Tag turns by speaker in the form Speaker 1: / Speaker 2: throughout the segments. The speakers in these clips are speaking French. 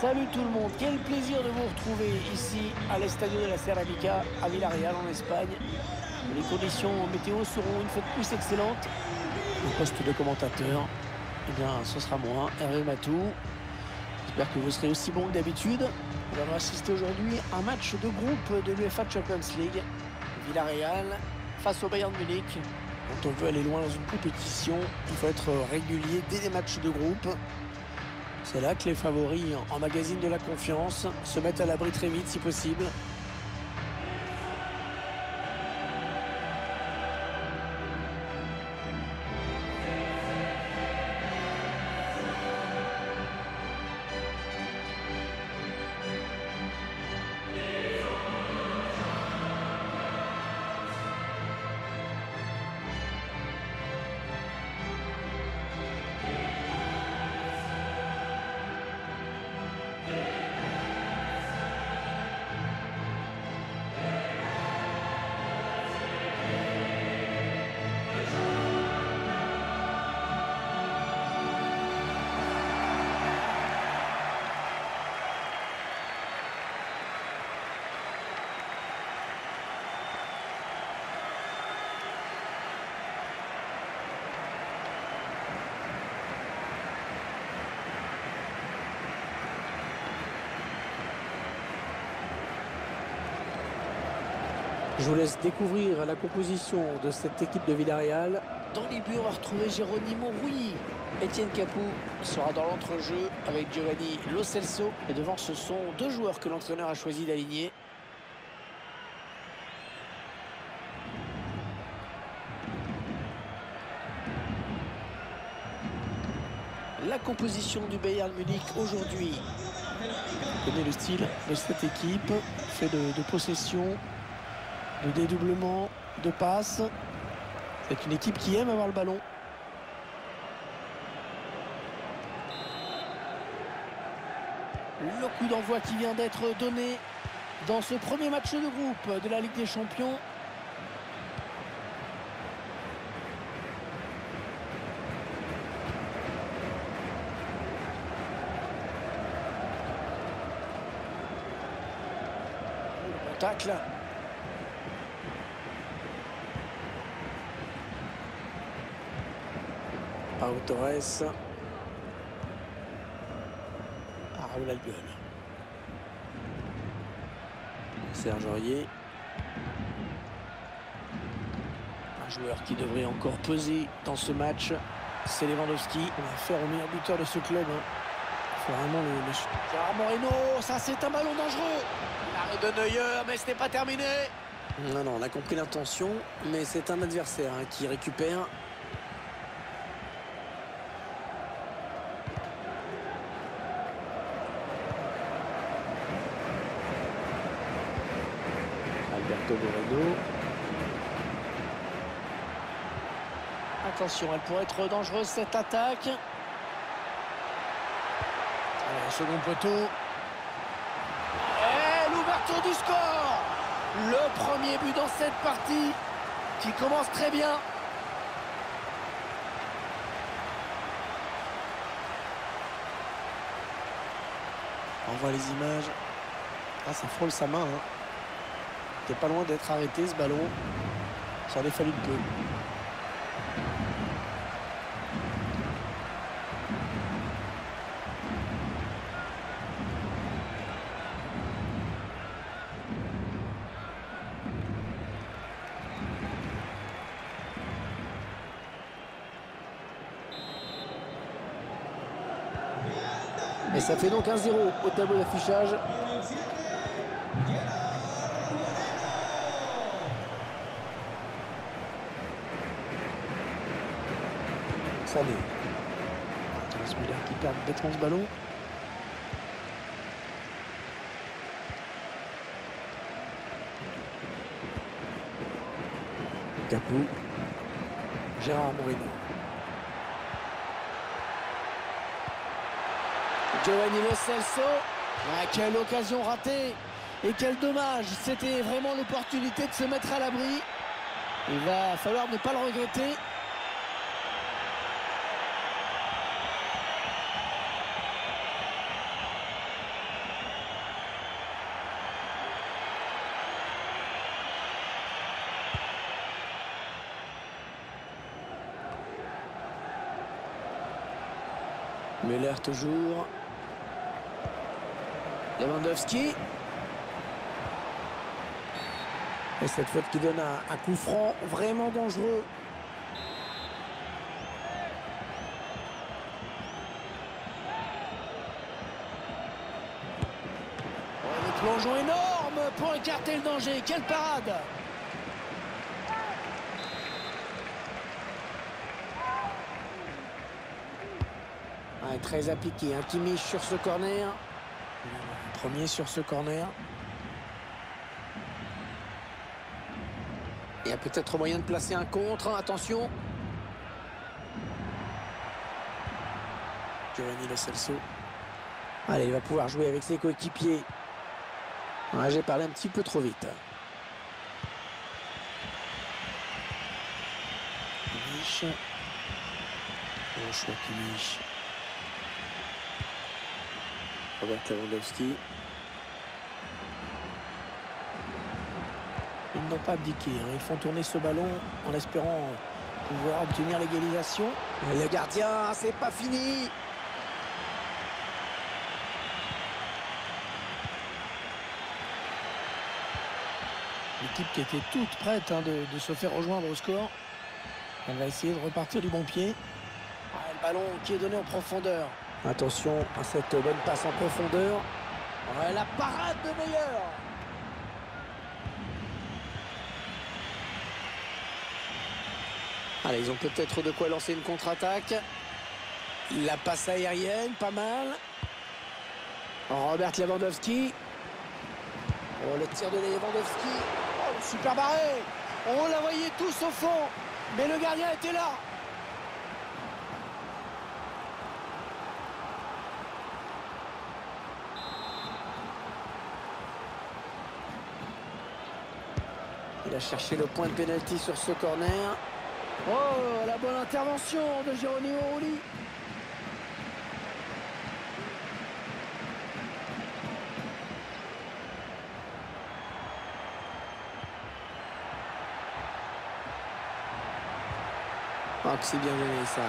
Speaker 1: Salut tout le monde, quel plaisir de vous retrouver ici à l'Estadio de la Ceramica à Villarreal en Espagne. Les conditions météo seront une fois de plus excellentes. Le poste de commentateur, eh bien ce sera moi, Hervé Matou. J'espère que vous serez aussi bon que d'habitude. Nous allons assister aujourd'hui à un match de groupe de l'UEFA Champions League. Villarreal face au Bayern Munich. Quand on veut aller loin dans une compétition, il faut être régulier dès les matchs de groupe. C'est là que les favoris en magazine de la confiance se mettent à l'abri très vite si possible. Je vous laisse découvrir la composition de cette équipe de Villarreal. Dans les buts, on va retrouver Geronimo Rui. Etienne Capou sera dans l'entrejeu avec Giovanni Lo Celso. Et devant, ce sont deux joueurs que l'entraîneur a choisi d'aligner. La composition du Bayern Munich aujourd'hui. Vous connaissez le style de cette équipe, fait de, de possession, de dédoublement, de passe. C'est une équipe qui aime avoir le ballon. Le coup d'envoi qui vient d'être donné dans ce premier match de groupe de la Ligue des Champions. Le tacle. Pau Torres. À Raoul Albiol. Serge Aurier. Un joueur qui devrait encore peser dans ce match, c'est Lewandowski. On va faire au meilleur buteur de ce club. hein. Vraiment le... Moreno, ça c'est un ballon dangereux. De Neuer, mais ce n'est pas terminé. Non, non, on a compris l'intention, mais c'est un adversaire hein, qui récupère Attention, elle pourrait être dangereuse cette attaque. Allez, second poteau. Et l'ouverture du score Le premier but dans cette partie qui commence très bien. On voit les images. Ah, ça frôle sa main. Hein. T'es pas loin d'être arrêté ce ballon. Ça en fallu de peu. Et ça fait donc 1-0 au tableau d'affichage. Sané. Qui perd bêtement ce ballon. Capou. Gérard Moreno. Giovanni Lo Celso. Ah, quelle occasion ratée et quel dommage. C'était vraiment l'opportunité de se mettre à l'abri. Il va falloir ne pas le regretter. Müller toujours. Lewandowski. Et cette faute qui donne un, un coup franc vraiment dangereux. Oh, le plongeon énorme pour écarter le danger. Quelle parade Très appliqué, un Kimmich sur ce corner. Premier sur ce corner. Il y a peut-être moyen de placer un contre. Attention. Giovanni Lo Celso. Allez, il va pouvoir jouer avec ses coéquipiers. J'ai parlé un petit peu trop vite. Lewandowski. Ils n'ont pas abdiqué. hein. Ils font tourner ce ballon en espérant pouvoir obtenir l'égalisation. Le gardien, c'est pas fini. L'équipe qui était toute prête hein, de, de se faire rejoindre au score. Elle va essayer de repartir du bon pied. Ah, le ballon qui est donné en profondeur. Attention à cette bonne passe en profondeur. La parade de meilleur. Allez, ils ont peut-être de quoi lancer une contre-attaque. La passe aérienne, pas mal. Robert Lewandowski. Oh, le tir de Lewandowski. Oh, super barré. On la voyait tous au fond. Mais le gardien était là. Cherché le point de pénalty sur ce corner. Oh, la bonne intervention de Geronimo Rulli. Oh, c'est bien donné ça.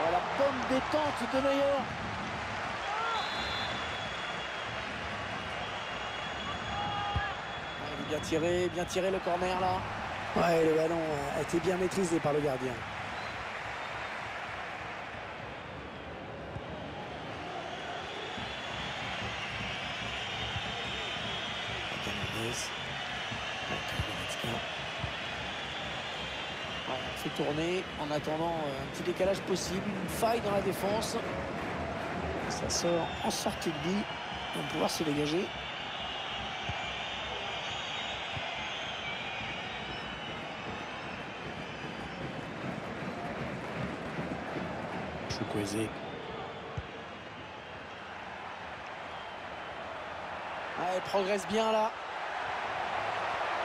Speaker 1: Oh, la bonne détente de Neuer. Ouais, Bien tiré, bien tiré le corner là. Ouais, le ballon a été bien maîtrisé par le gardien. Fait tourner en attendant euh, un petit décalage possible, une faille dans la défense. Ça sort en sortie de but. On pouvoir se dégager. Ah, elle progresse bien là.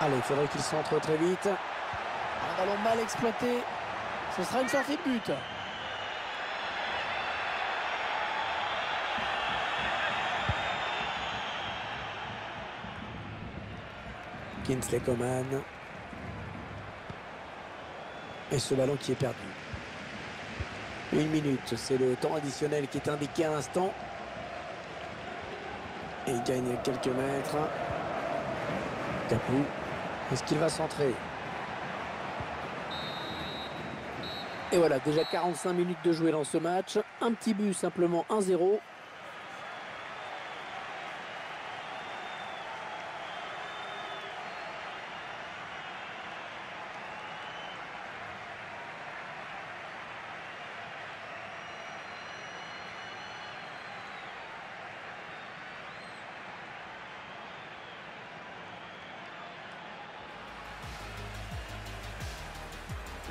Speaker 1: Allez, il faudrait qu'il centre très vite. Un ballon mal exploité. Ce sera une sortie de but. Kinsley Coman. Et ce ballon qui est perdu. Une minute, c'est le temps additionnel qui est indiqué à l'instant. Et il gagne quelques mètres. Capou, est-ce qu'il va centrer? Et voilà, déjà 45 minutes de jouer dans ce match. Un petit but, simplement 1-0.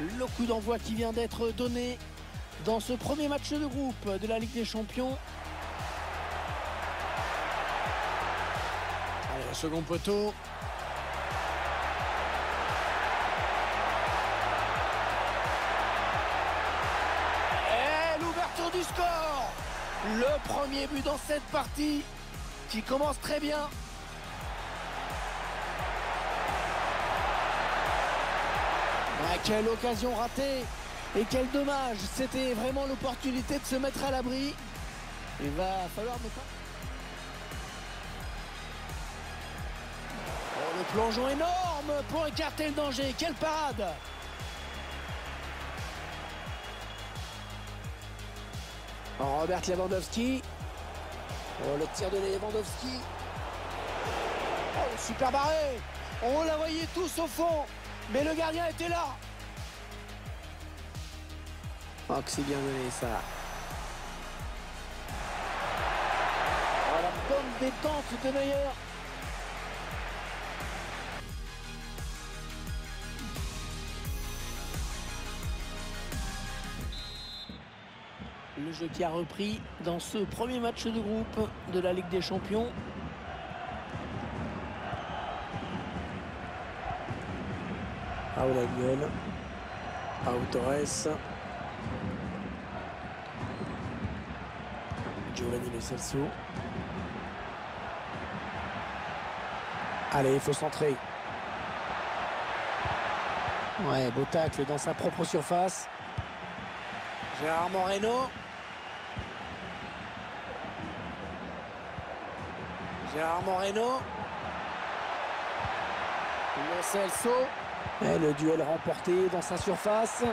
Speaker 1: Le coup d'envoi qui vient d'être donné dans ce premier match de groupe de la Ligue des Champions. Allez, le second poteau. Et l'ouverture du score Le premier but dans cette partie qui commence très bien. Ah, quelle occasion ratée Et quel dommage, c'était vraiment l'opportunité de se mettre à l'abri. Il va falloir ne pas... Oh, le plongeon énorme pour écarter le danger. Quelle parade Robert Lewandowski. Oh, le tir de Lewandowski. Oh, super barré On la voyait tous au fond, mais le gardien était là. Oh, que c'est bien donné ça. Oh, la bonne détente de Neuer. Le jeu qui a repris dans ce premier match de groupe de la Ligue des Champions. Pau Daniel. Pau Torres. Giovanni Lo Celso. Allez, il faut centrer. Ouais, beau tacle dans sa propre surface. Gérard Moreno. Gérard Moreno. Lo Celso. Et le duel remporté dans sa surface.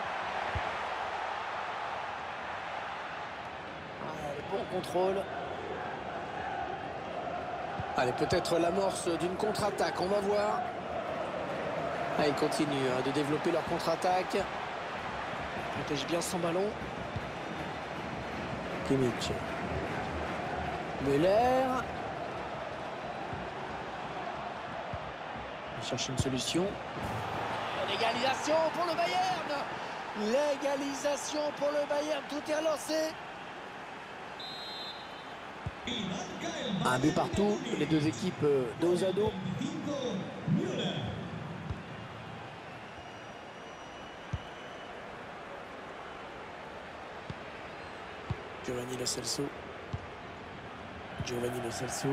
Speaker 1: bon contrôle. Allez, peut-être l'amorce d'une contre-attaque, on va voir. Ah, ils continuent hein, de développer leur contre-attaque. Protège bien son ballon. Kimmich. Müller. Il cherche une solution. L'égalisation pour le Bayern L'égalisation pour le Bayern, tout est relancé. Un but partout, les deux équipes dos à dos. Giovanni Lo Celso. Giovanni Lo Celso.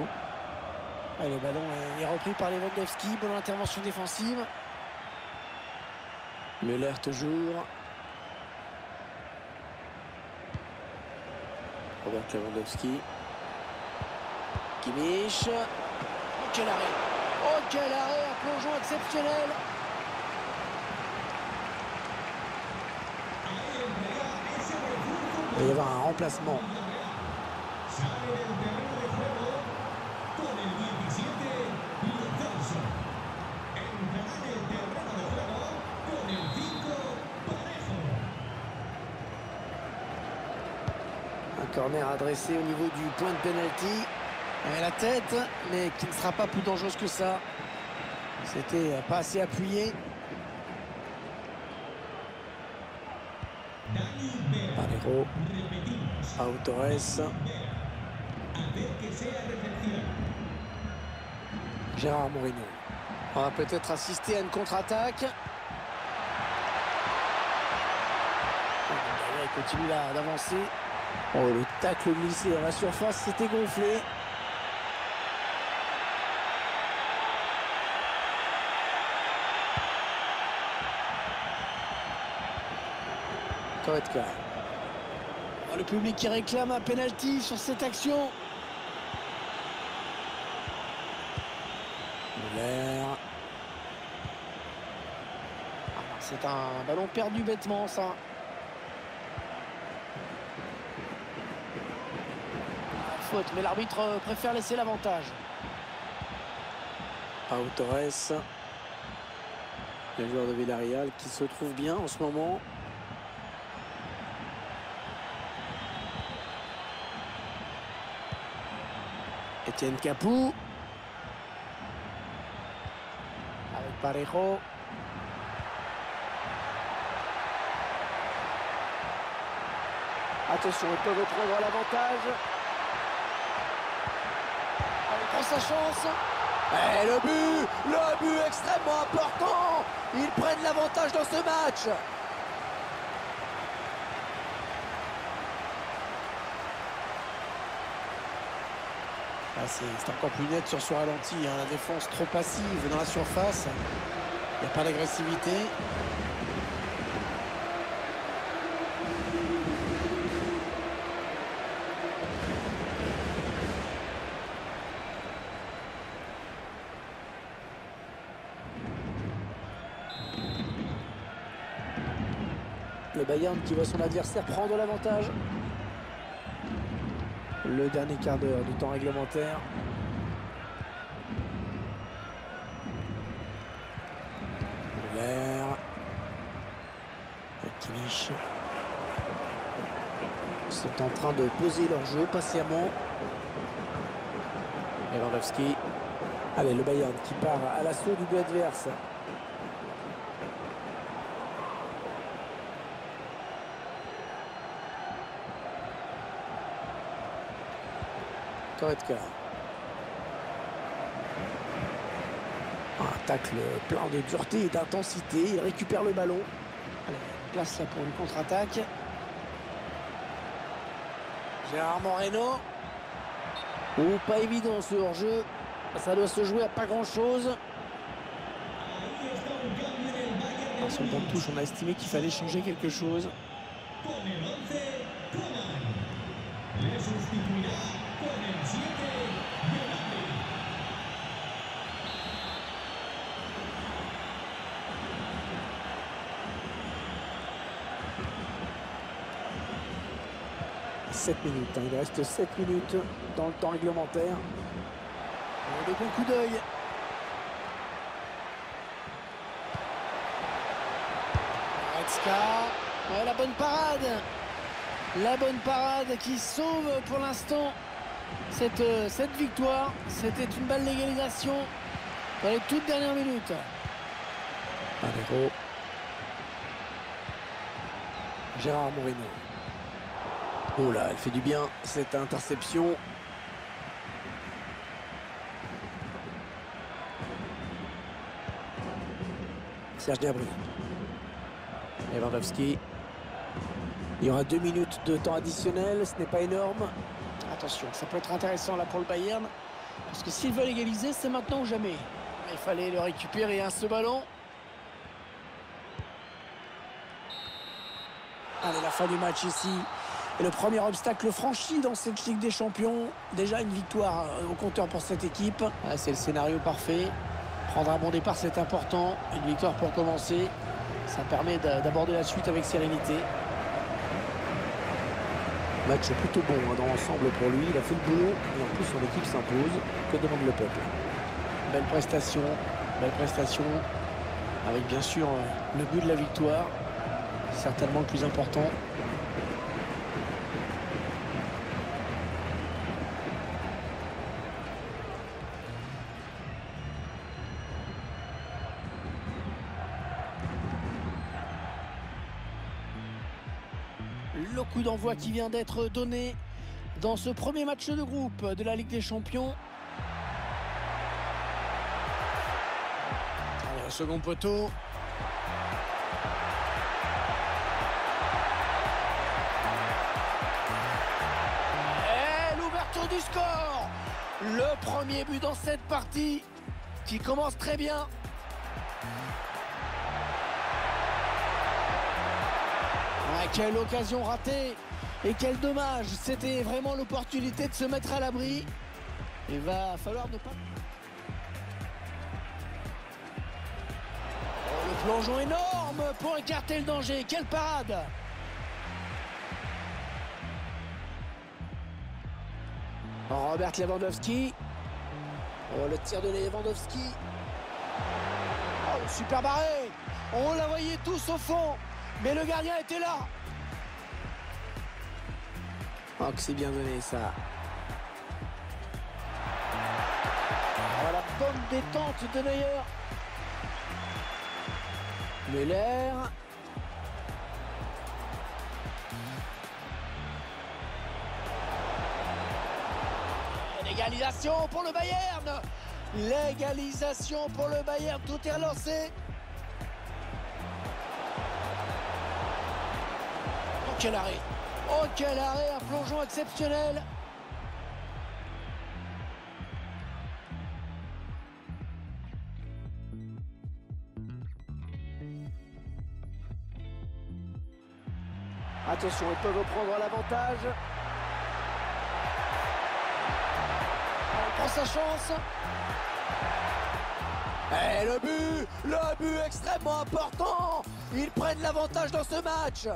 Speaker 1: Et le ballon est repris par Lewandowski. Bonne intervention défensive. Müller toujours. Robert Lewandowski. Kimmich. Oh, quel arrêt Oh, quel arrêt Un plongeon exceptionnel Il va y avoir un remplacement. Corner adressé au niveau du point de pénalty. La tête, mais qui ne sera pas plus dangereuse que ça. C'était pas assez appuyé. Valero. Pau Torres. Gérard Moreno. On va peut-être assister à une contre-attaque. Il continue d'avancer. Oh, le tacle glissé dans la surface, c'était gonflé. Koretka. Oh, le public qui réclame un penalty sur cette action. Muller. Ah, C'est un ballon perdu bêtement, ça. Mais l'arbitre préfère laisser l'avantage. Pau Torres. Le joueur de Villarreal qui se trouve bien en ce moment. Etienne Capou. Avec Parejo. Attention, ils peuvent prendre l'avantage. Sa chance. Et le but Le but extrêmement important Ils prennent l'avantage dans ce match Ah, c'est encore plus net sur ce ralenti. Hein. La défense trop passive dans la surface. Il n'y a pas d'agressivité. Le Bayern qui voit son adversaire prendre l'avantage. Le dernier quart d'heure du temps réglementaire. L'air. Kimmich. C'est en train de poser leur jeu patiemment. Lewandowski. Allez, le Bayern qui part à l'assaut du but adverse. Koretka. Un tacle plein de dureté et d'intensité. Il récupère le ballon. Place là pour une contre-attaque. Gérard Moreno. Oh, pas évident ce hors-jeu. Ça doit se jouer à pas grand-chose. Sur le banc de touche, on a estimé qu'il fallait changer quelque chose. « 7 minutes, hein. il reste 7 minutes dans le temps réglementaire. Et de bons coups d'œil. Ouais, la bonne parade. La bonne parade qui sauve pour l'instant cette, euh, cette victoire. C'était une balle d'égalisation dans les toutes dernières minutes. Gérard Moreno. Oh là, elle fait du bien cette interception. Serge Gnabry. Lewandowski. Il y aura deux minutes de temps additionnel, ce n'est pas énorme. Attention, ça peut être intéressant là pour le Bayern. Parce que s'ils veulent égaliser, c'est maintenant ou jamais. Il fallait le récupérer, à ce ballon. Allez, la fin du match ici. Et le premier obstacle franchi dans cette Ligue des Champions. Déjà une victoire euh, au compteur pour cette équipe. Ah, c'est le scénario parfait. Prendre un bon départ, c'est important. Une victoire pour commencer. Ça permet d'aborder la suite avec sérénité. Match plutôt bon hein, dans l'ensemble pour lui. Il a fait le boulot et en plus son équipe s'impose. Que demande le peuple? Belle prestation, belle prestation. Avec bien sûr euh, le but de la victoire. Certainement le plus important. Coup d'envoi qui vient d'être donné dans ce premier match de groupe de la Ligue des Champions. Allez, second poteau. Et l'ouverture du score Le premier but dans cette partie qui commence très bien. Quelle occasion ratée et quel dommage. C'était vraiment l'opportunité de se mettre à l'abri. Il va falloir ne pas... Oh, le plongeon énorme pour écarter le danger. Quelle parade Robert Lewandowski. Oh, le tir de Lewandowski. Oh, super barré. On la voyait tous au fond. Mais le gardien était là. Oh, que c'est bien donné ça. Oh, la bonne détente de Neuer. Müller. L'égalisation pour le Bayern. L'égalisation pour le Bayern. Tout est relancé. Arrêt Oh, quel arrêt, un plongeon exceptionnel Attention, ils peuvent reprendre l'avantage. On prend sa chance. Et le but Le but extrêmement important Ils prennent l'avantage dans ce match